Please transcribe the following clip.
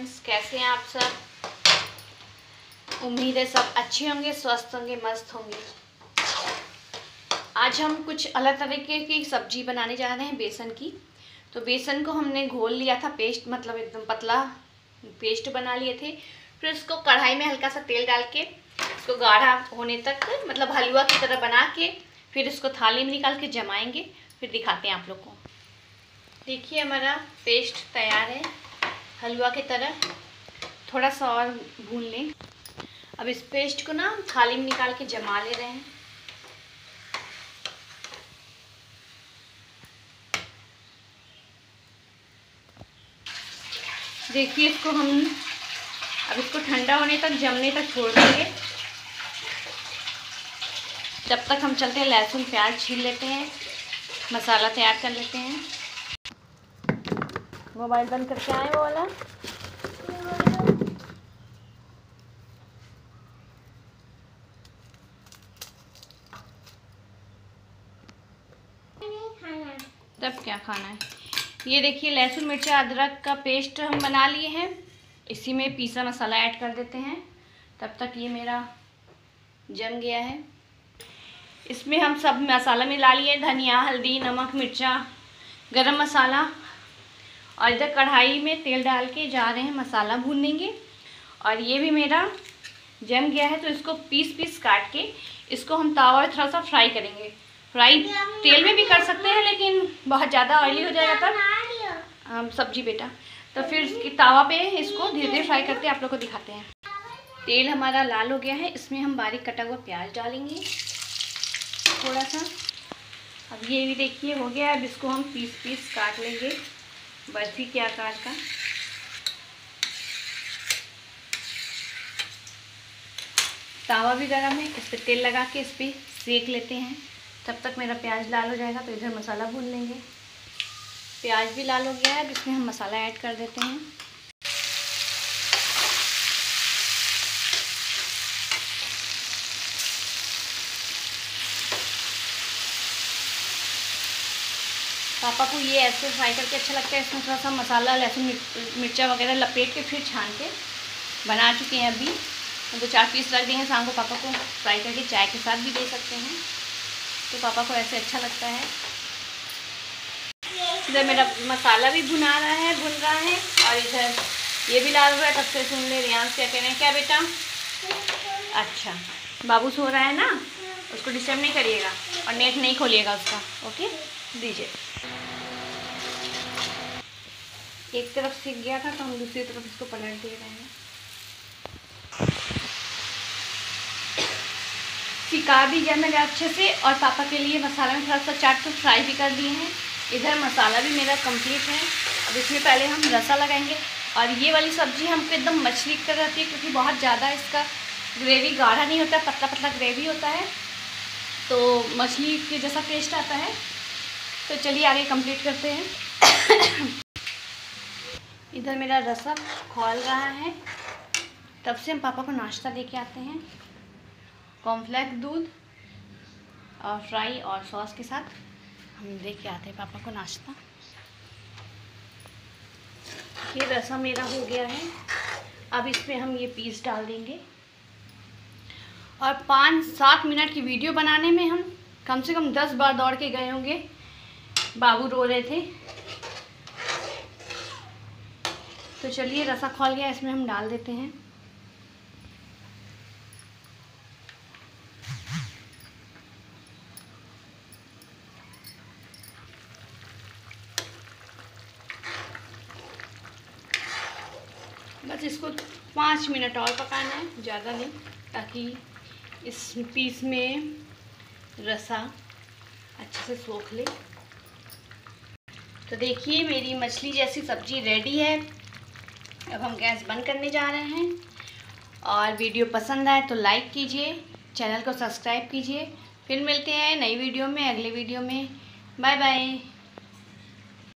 Friends कैसे हैं आप सब? उम्मीद है सब अच्छे होंगे, स्वस्थ होंगे, मस्त होंगे। आज हम कुछ अलग तरीके की सब्ज़ी बनाने जा रहे हैं बेसन की। तो बेसन को हमने घोल लिया था, पेस्ट मतलब एकदम पतला पेस्ट बना लिए थे। फिर उसको कढ़ाई में हल्का सा तेल डाल के, उसको गाढ़ा होने तक मतलब हलवा की तरह बना के, फिर इसको थाली में निकाल के जमाएँगे। फिर दिखाते हैं आप लोग को। देखिए हमारा पेस्ट तैयार है। हलवा की तरह। थोड़ा सा और भून लें। अब इस पेस्ट को ना थाली में निकाल के जमा ले रहे हैं। देखिए, इसको हम अब इसको ठंडा होने तक, जमने तक छोड़ देंगे। जब तक हम चलते हैं, लहसुन प्याज छील लेते हैं, मसाला तैयार कर लेते हैं। मोबाइल बंद करके आए वो वाला। तब क्या खाना है? ये देखिए, लहसुन, मिर्चा, अदरक का पेस्ट हम बना लिए हैं। इसी में पीसा मसाला ऐड कर देते हैं। तब तक ये मेरा जम गया है। इसमें हम सब मसाला मिला लिए धनिया, हल्दी, नमक, मिर्चा, गरम मसाला। और इधर कढ़ाई में तेल डाल के जा रहे हैं, मसाला भून देंगे और ये भी मेरा जम गया है तो इसको पीस पीस काट के इसको हम तावा थोड़ा सा फ्राई करेंगे। फ्राई तेल में भी कर सकते हैं, लेकिन बहुत ज़्यादा ऑयली हो जाएगा तब। सब्ज़ी बेटा। तो फिर तावा पे इसको धीरे धीरे फ्राई करते आप लोग को दिखाते हैं। तेल हमारा लाल हो गया है, इसमें हम बारीक कटा हुआ प्याज डालेंगे। थोड़ा सा। अब ये भी देखिए, हो गया। अब इसको हम पीस पीस काट लेंगे। बर्फ़ी के आकार का। तावा भी गर्म है, इस पर तेल लगा के इस पर सेक लेते हैं। तब तक मेरा प्याज लाल हो जाएगा तो इधर मसाला भून लेंगे। प्याज भी लाल हो गया है, अब इसमें हम मसाला ऐड कर देते हैं। पापा को ये ऐसे फ्राई करके अच्छा लगता है, इसमें थोड़ा सा मसाला, लहसुन मिर्चा वगैरह लपेट के फिर छान के बना चुके हैं अभी। तो चार पीस रख देंगे, शाम को पापा को फ्राई करके चाय के साथ भी दे सकते हैं। तो पापा को ऐसे अच्छा लगता है। इधर मेरा मसाला भी भुना रहा है, भुन रहा है, और इधर ये भी लाल हुआ है, तब से सुन ले रियांस क्या कह रहे हैं, क्या बेटा? अच्छा बाबू सो रहा है ना? उसको डिस्टर्ब नहीं करिएगा और नेट नहीं खोलिएगा उसका ओके दीजिए। एक तरफ़ सीख गया था तो हम दूसरी तरफ़ इसको पलट दे रहे हैं। सिका भी गया मैंने अच्छे से और पापा के लिए मसाला में थोड़ा सा चाट तो फ्राई भी कर दिए हैं। इधर मसाला भी मेरा कंप्लीट है। अब इसमें पहले हम रसा लगाएँगे और ये वाली सब्ज़ी हमको एकदम मछली कर रहती है क्योंकि बहुत ज़्यादा इसका ग्रेवी गाढ़ा नहीं होता पतला पतला ग्रेवी होता है। तो मछली के जैसा टेस्ट आता है। तो चलिए आगे कंप्लीट करते हैं। इधर मेरा रसा खोल रहा है। तब से हम पापा को नाश्ता दे के आते हैं। कॉम्फ्लेक्स दूध और फ्राई और सॉस के साथ हम दे के आते हैं पापा को नाश्ता। ये रसा मेरा हो गया है। अब इसमें हम ये पीस डाल देंगे। और पाँच सात मिनट की वीडियो बनाने में हम कम से कम दस बार दौड़ के गए होंगे। बाबू रो रहे थे। तो चलिए, रसा खोल गया, इसमें हम डाल देते हैं। बस इसको पाँच मिनट और पकाना है, ज़्यादा नहीं, ताकि इस पीस में रसा अच्छे से सोख ले। तो देखिए, मेरी मछली जैसी सब्ज़ी रेडी है। अब हम गैस बंद करने जा रहे हैं। और वीडियो पसंद आए तो लाइक कीजिए, चैनल को सब्सक्राइब कीजिए। फिर मिलते हैं नई वीडियो में, अगले वीडियो में। Bye bye